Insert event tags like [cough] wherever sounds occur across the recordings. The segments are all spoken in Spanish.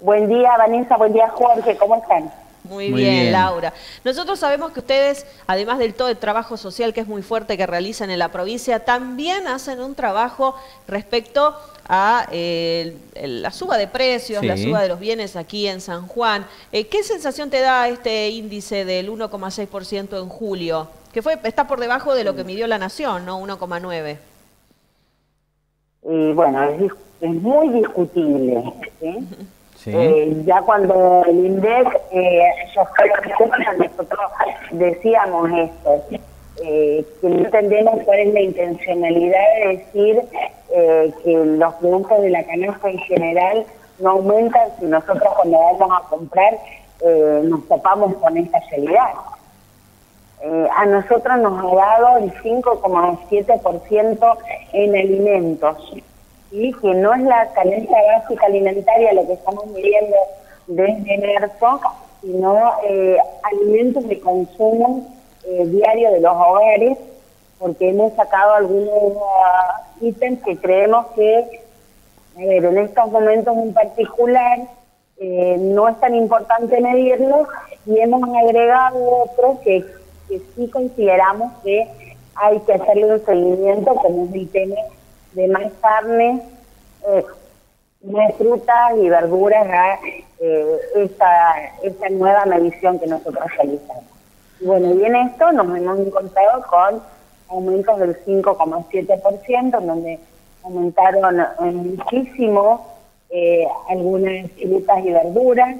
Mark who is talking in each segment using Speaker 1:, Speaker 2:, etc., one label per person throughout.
Speaker 1: Buen día, Vanessa, buen día, Jorge, ¿cómo están?
Speaker 2: Muy, bien, Laura. Nosotros sabemos que ustedes, además del todo el trabajo social que es muy fuerte que realizan en la provincia, también hacen un trabajo respecto a eh, la suba de precios, la suba de los bienes aquí en San Juan. Eh, ¿Qué sensación te da este índice del 1,6% en julio? Que fue está por debajo de lo que midió la Nación, ¿no? 1,9%.
Speaker 1: Y bueno, es, muy discutible. Eh, ya cuando el INDEC, eh, nosotros decíamos esto, eh, que no entendemos cuál es la intencionalidad de decir eh, que los productos de la canasta en general no aumentan si nosotros cuando vamos a comprar nos topamos con esta realidad. a nosotros nos ha dado el 5,7% en alimentos y que no es la carencia básica alimentaria lo que estamos midiendo desde marzo, sino eh, alimentos de consumo eh, diario de los hogares, porque hemos sacado algunos ítems que creemos que, ver, en estos momentos en particular, eh, no es tan importante medirlos y hemos agregado otros que, que sí consideramos que hay que hacerle un seguimiento, como es el tema de más carne, eh, más frutas y verduras a eh, esta, esta nueva medición que nosotros realizamos. Y bueno, y en esto nos hemos encontrado con aumentos del 5,7%, donde aumentaron muchísimo eh, algunas frutas y verduras,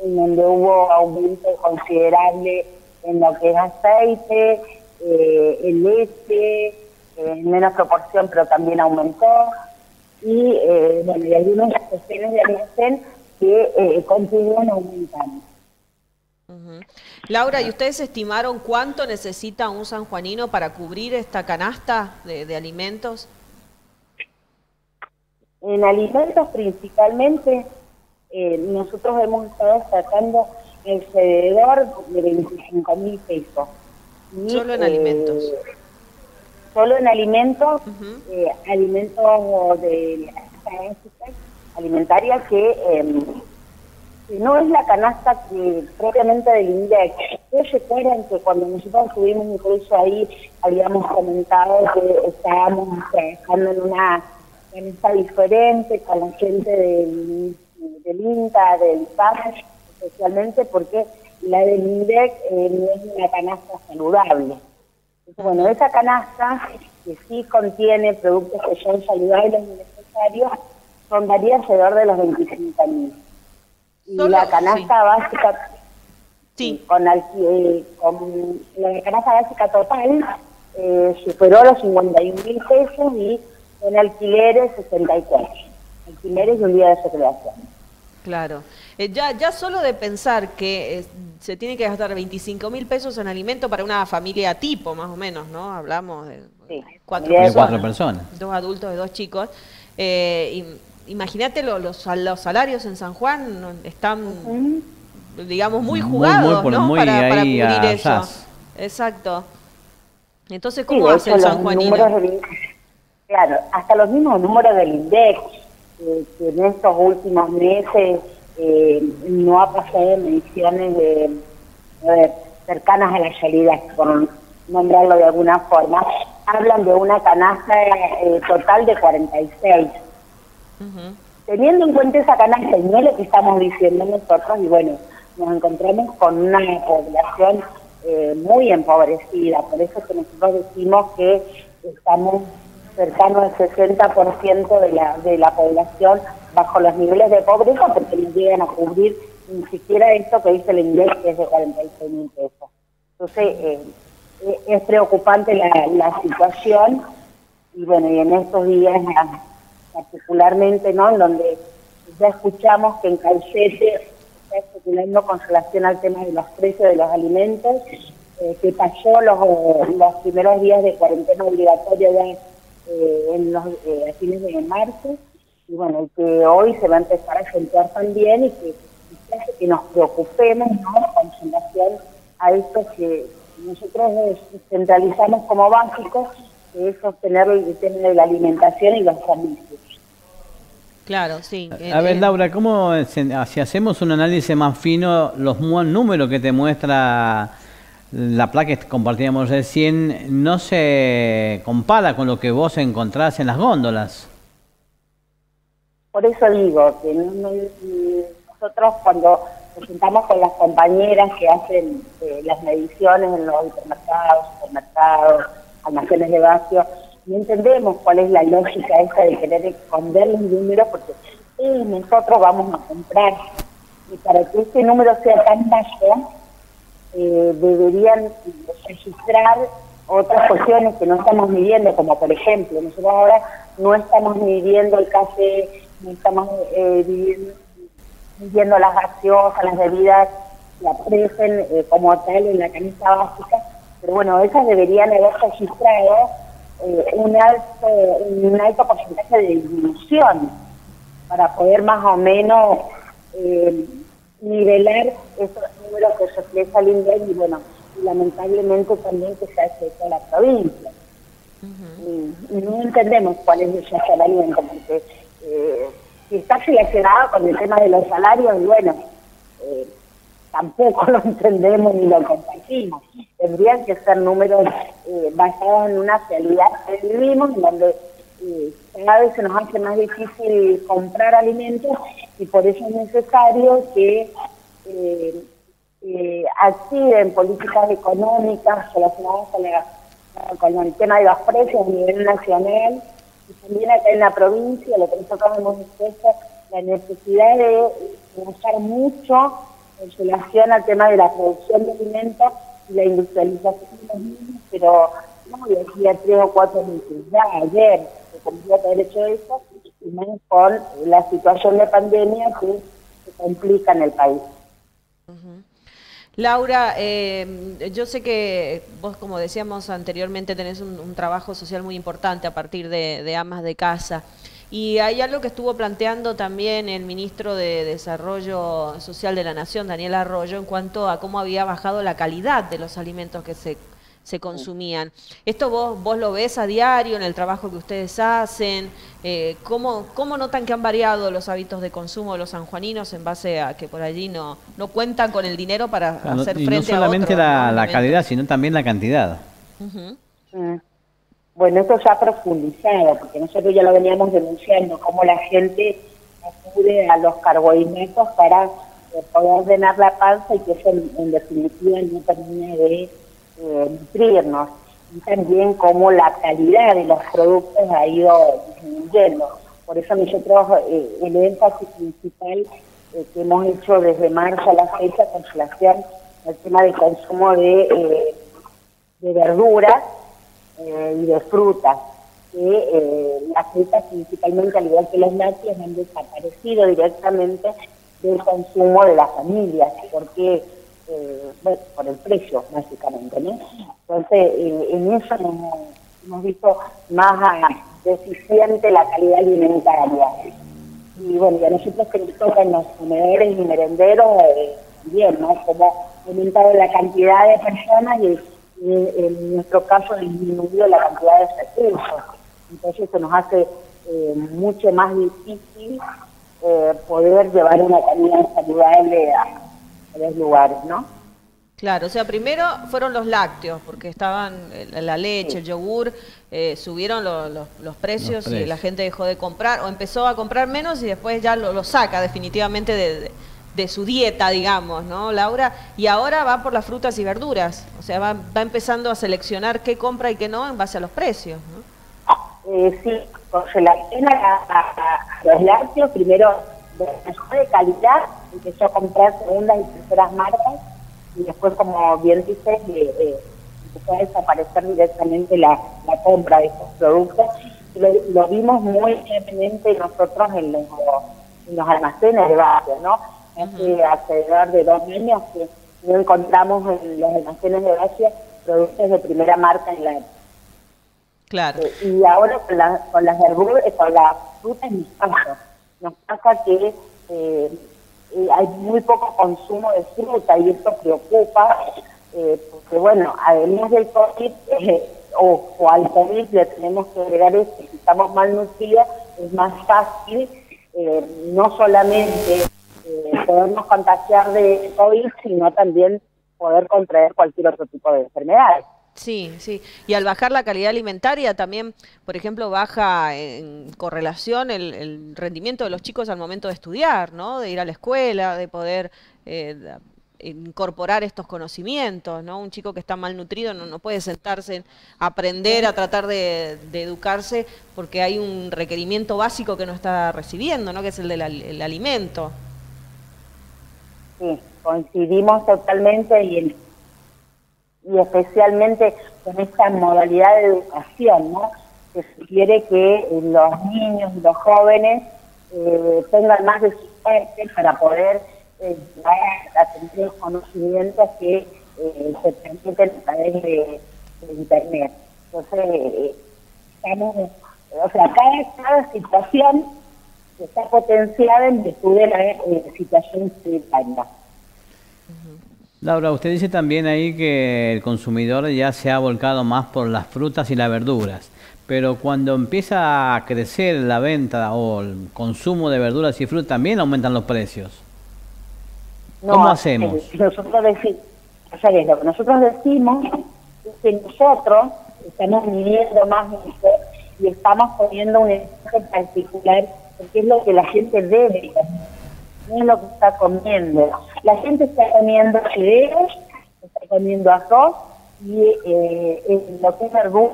Speaker 1: en donde hubo aumento considerable en lo que es aceite, eh, en leche, en menos proporción, pero también aumentó. Y eh, bueno, y algunas cuestiones de almacén que eh, continúan aumentando.
Speaker 2: Laura, ¿y ustedes estimaron cuánto necesita un sanjuanino para cubrir esta canasta de, alimentos?
Speaker 1: En alimentos principalmente, eh, nosotros hemos estado sacando alrededor de 25 mil pesos.
Speaker 2: Solo en alimentos
Speaker 1: solo en alimentos, eh, alimentos de alimentaria em, que, no es la canasta que propiamente del INDEC. Ustedes recuerdan que cuando nosotros estuvimos incluso ahí habíamos comentado que estábamos trabajando en una canasta diferente con la gente del, del INTA, del PAS, especialmente porque la del INDEC eh, no es una canasta saludable. Bueno, esa canasta, que sí contiene productos que son saludables y necesarios, rondaría alrededor de los 25 mil. Y la canasta básica, sí. con, eh, con, la canasta básica total, eh, superó los 51 mil pesos y con alquileres 64. Alquileres y un día de recreación.
Speaker 2: Claro. Eh, ya, ya solo de pensar que se tiene que gastar 25 mil pesos en alimento para una familia tipo, más o menos, ¿no? Hablamos de cuatro, personas, Dos adultos y dos chicos. Eh, Imagínate los, los salarios en San Juan están, digamos, muy jugados, ¿no? para, cubrir eso. Exacto. Entonces, ¿cómo hace el San Juanino?
Speaker 1: claro, hasta los mismos números del INDEC, que en estos últimos meses eh, no ha pasado mediciones de, cercanas a la realidad, por nombrarlo de alguna forma, hablan de una canasta eh, total de 46. Teniendo en cuenta esa canasta y no lo que estamos diciendo nosotros, y bueno, nos encontramos con una población eh, muy empobrecida, por eso que nosotros decimos que estamos cercano al 60% de la, de la población bajo los niveles de pobreza porque no llegan a cubrir ni siquiera esto que dice el inglés que es de 46 mil pesos. Entonces, eh, eh, es preocupante la, la, situación y bueno, y en estos días particularmente, ¿no? En donde ya escuchamos que en Calcete está especulando con relación al tema de los precios de los alimentos, eh, que pasó los, los primeros días de cuarentena obligatoria ya eh, en los eh, fines de marzo y bueno, que hoy se va a empezar a acentuar también y que, que nos preocupemos ¿no? con relación a esto que nosotros centralizamos como básicos, que es sostener el tema de la alimentación y los servicios.
Speaker 2: Claro, sí.
Speaker 3: A ver, Laura, ¿cómo si hacemos un análisis más fino, los números que te muestra la placa que compartíamos recién no se compara con lo que vos encontrás en las góndolas?
Speaker 1: Por eso digo que nosotros cuando nos juntamos con las compañeras que hacen eh, las mediciones en los hipermercados, supermercados, almacenes de vacío, no entendemos cuál es la lógica esa de querer esconder los números porque nosotros vamos a comprar y para que este número sea tan bajo eh, deberían registrar otras cuestiones que no estamos midiendo, como por ejemplo, nosotros ahora no estamos midiendo el café, no estamos eh, midiendo, las gaseosas, las bebidas que aparecen eh, como tal en la camisa básica, pero bueno, esas deberían haber registrado eh, un, alto, un alto porcentaje de disminución para poder más o menos eh, nivelar esos números que refleja el INDEC y bueno, lamentablemente también que se hace toda la provincia. y, no entendemos cuál es el salario, porque eh, si está relacionado con el tema de los salarios, bueno, eh, tampoco [laughs] lo entendemos ni lo compartimos. Tendrían que ser números eh, basados en una realidad que vivimos, en donde cada vez se nos hace más difícil comprar alimentos y por eso es necesario que eh, eh activen políticas económicas relacionadas con, con el tema de los precios a nivel nacional y también acá en la provincia, lo que nosotros hemos visto la necesidad de usar mucho en relación al tema de la producción de alimentos y la industrialización de los mismos, pero no decía tres o cuatro meses, ya ayer se cumplió haber hecho eso, y más con la situación de pandemia que se complica en el país.
Speaker 2: Laura, eh, yo sé que vos, como decíamos anteriormente, tenés un, trabajo social muy importante a partir de, de amas de casa. Y hay algo que estuvo planteando también el ministro de Desarrollo Social de la Nación, Daniel Arroyo, en cuanto a cómo había bajado la calidad de los alimentos que se, se consumían. ¿Esto vos, vos lo ves a diario en el trabajo que ustedes hacen? Eh, ¿cómo, ¿Cómo notan que han variado los hábitos de consumo de los sanjuaninos en base a que por allí no, no cuentan con el dinero para hacer frente a
Speaker 3: no solamente la, calidad, sino también la cantidad.
Speaker 1: Bueno, esto ya ha profundizado, porque nosotros ya lo veníamos denunciando, cómo la gente acude a los carbohidratos para eh, poder ordenar la panza y que eso en, definitiva no termine de eh, nutrirnos. Y también cómo la calidad de los productos ha ido disminuyendo. Por eso nosotros eh, el énfasis principal eh, que hemos hecho desde marzo a la fecha con relación al tema del consumo de, de verduras, eh, y de frutas, que eh, las frutas principalmente, al igual que los lácteos, han desaparecido directamente del consumo de las familias, porque eh, bueno, por el precio, básicamente, ¿no? Entonces, en eso hemos, visto más deficiente la calidad alimentaria. Y bueno, ya nosotros que nos tocan los comedores y merenderos, bien, ¿no? Como aumentado la cantidad de personas y en nuestro caso disminuido la cantidad de recursos. Entonces eso nos hace eh, mucho más difícil eh, poder llevar una comida saludable a, los lugares, ¿no?
Speaker 2: Claro, o sea, primero fueron los lácteos, porque estaban eh, la leche, el yogur, subieron los, precios y la gente dejó de comprar, o empezó a comprar menos y después ya lo, saca definitivamente de de su dieta, digamos, ¿no, Laura? Y ahora va por las frutas y verduras, o sea, va, va empezando a seleccionar qué compra y qué no en base a los precios, ¿no?
Speaker 1: Eh, sí, con relación a, los lácteos, primero de de calidad, empezó a comprar segundas y terceras marcas, y después, como bien dices, eh, empezó a desaparecer directamente la, compra de estos productos. Lo, vimos muy evidente nosotros en los, en los almacenes de barrio, ¿no? hace alrededor de dos años que no encontramos en los almacenes de Asia productos de primera marca en la
Speaker 2: Claro. Eh,
Speaker 1: y ahora con, con las verduras, eh, con las frutas nos pasa. Nos pasa que eh, hay muy poco consumo de fruta y eso preocupa, porque bueno, además del COVID o, o, al COVID le tenemos que agregar esto, si estamos mal nutridos, es más fácil eh, no solamente eh, podernos contagiar de COVID, sino también poder contraer cualquier otro tipo de enfermedad.
Speaker 2: Sí, sí. Y al bajar la calidad alimentaria también, por ejemplo, baja en correlación el, rendimiento de los chicos al momento de estudiar, ¿no? De ir a la escuela, de poder eh, incorporar estos conocimientos, ¿no? Un chico que está malnutrido no, no puede sentarse a aprender, a tratar de, educarse, porque hay un requerimiento básico que no está recibiendo, ¿no? Que es el del alimento.
Speaker 1: Sí, coincidimos totalmente y el y especialmente con esta modalidad de educación, ¿no? que sugiere que eh, los niños y los jóvenes eh, tengan más de su parte para poder eh, a tener los conocimientos que eh, se permiten a través de, Internet. Entonces, estamos, o sea, cada, situación está potenciada en virtud de la situación sanitaria.
Speaker 3: Laura, usted dice también ahí que el consumidor ya se ha volcado más por las frutas y las verduras, pero cuando empieza a crecer la venta o el consumo de verduras y frutas también aumentan los precios. ¿Cómo hacemos?
Speaker 1: Nosotros, decimos, lo que nosotros decimos es que nosotros estamos midiendo más y estamos poniendo un enfoque particular porque es lo que la gente debe lo que está comiendo. La gente está comiendo fideos, está comiendo arroz y eh, lo que es verdura,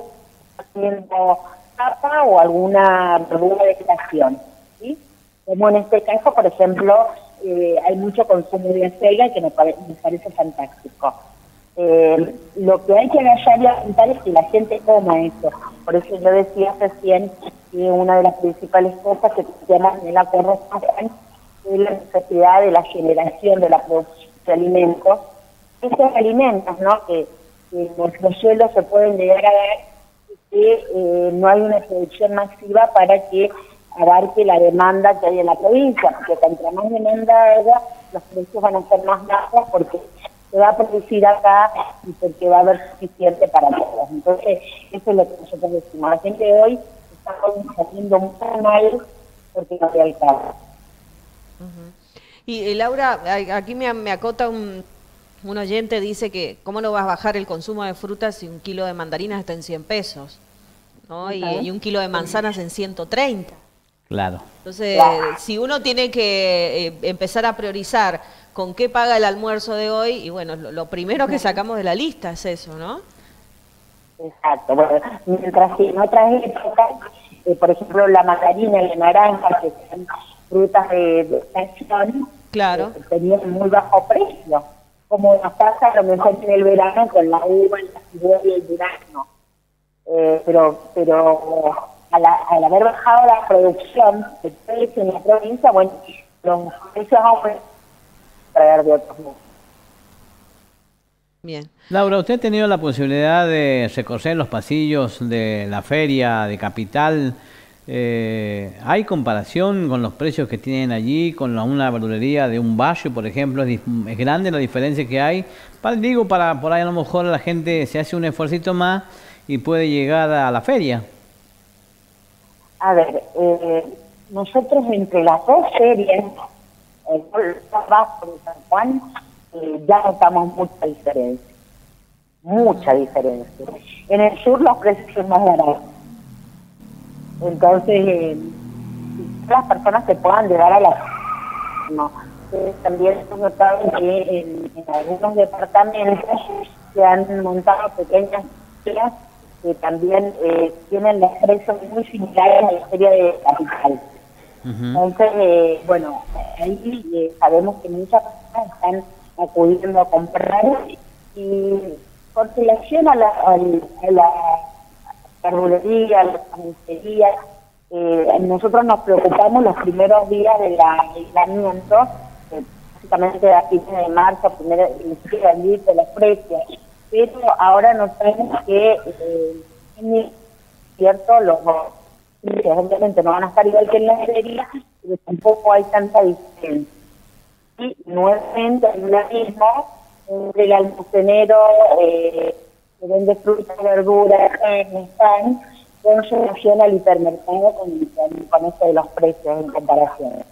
Speaker 1: está comiendo papa o alguna verdura de estación. ¿sí? Como en este caso, por ejemplo, eh, hay mucho consumo de acelga que me, parece fantástico. Eh, lo que hay que agarrar y apuntar es que la gente coma eso. Por eso yo decía recién que una de las principales cosas que llama en el acuerdo es la necesidad de la generación de la producción de alimentos. Esos alimentos ¿no? que, los suelos se pueden llegar a dar que eh, no hay una producción masiva para que abarque la demanda que hay en la provincia, porque contra más demanda haya, los precios van a ser más bajos porque se va a producir acá y porque va a haber suficiente para todos. Entonces, eso es lo que nosotros decimos. La gente de hoy está consumiendo muy mal porque no le alcanza.
Speaker 2: Y Laura, aquí me, acota un, oyente, dice que cómo no vas a bajar el consumo de frutas si un kilo de mandarinas está en 100 pesos, ¿no? Y, un kilo de manzanas en 130.
Speaker 3: Claro.
Speaker 2: Entonces, si uno tiene que eh, empezar a priorizar con qué paga el almuerzo de hoy, y bueno, lo, primero que sacamos de la lista es eso, ¿no?
Speaker 1: Exacto. Bueno, mientras que en otras épocas, eh, por ejemplo, la mandarina y la naranja, que frutas de, de estación
Speaker 2: claro.
Speaker 1: Eh, tenían muy bajo precio, como nos pasa a lo mejor en el verano con la uva, la ciruela y el durazno. Eh, pero pero al, haber bajado la producción de precio en la provincia, bueno, los precios aumentan traer de otros mundos.
Speaker 2: Bien.
Speaker 3: Laura, ¿usted ha tenido la posibilidad de recorrer los pasillos de la feria de Capital? Eh, ¿Hay comparación con los precios que tienen allí con una verdulería de un barrio, por ejemplo? ¿Es, grande la diferencia que hay? Digo, para por ahí a lo mejor la gente se hace un esfuerzo más y puede llegar a la feria.
Speaker 1: A ver, eh, nosotros entre las dos ferias, el Vasco de San Juan, eh, ya notamos mucha diferencia. Mucha diferencia. En el sur los precios son más baratos entonces, eh, las personas que puedan llegar a la... No. también hemos notado que en, algunos departamentos se han montado pequeñas ferias que también eh, tienen los precios muy similares a la feria de capital. Entonces, eh, bueno, ahí eh, sabemos que muchas personas están acudiendo a comprar y con relación a la, a la verdulería, la carnicería. Eh, nosotros nos preocupamos los primeros días del aislamiento, básicamente a fines de marzo, primero el de los precios, pero ahora notamos que eh, cierto los obviamente no van a estar igual que en la herrería, pero tampoco hay tanta diferencia. Y nuevamente hay un abismo entre el almacenero eh, que vende frutas, verduras, carne, pan, con relación al hipermercado con, con esto de los precios en comparación.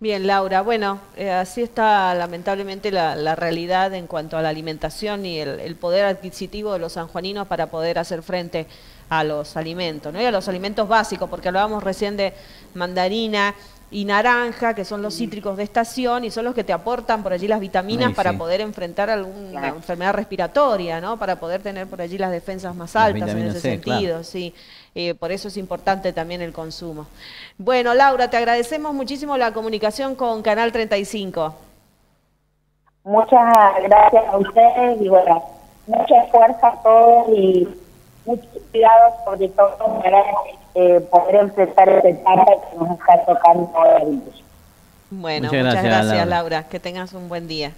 Speaker 2: Bien, Laura. Bueno, eh, así está lamentablemente la, realidad en cuanto a la alimentación y el, poder adquisitivo de los sanjuaninos para poder hacer frente a los alimentos, ¿no? Y a los alimentos básicos, porque hablábamos recién de mandarina y naranja, que son los cítricos de estación y son los que te aportan por allí las vitaminas para poder enfrentar alguna enfermedad respiratoria, ¿no? Para poder tener por allí las defensas más altas en ese sentido, sí. Eh, por eso es importante también el consumo. Bueno, Laura, te agradecemos muchísimo la comunicación con Canal 35.
Speaker 1: Muchas gracias a ustedes y bueno, mucha fuerza a todos y muchos cuidados sobre todo para eh, poder empezar esta etapa que nos está tocando
Speaker 2: Bueno, muchas, gracias, Laura. Que tengas un buen día.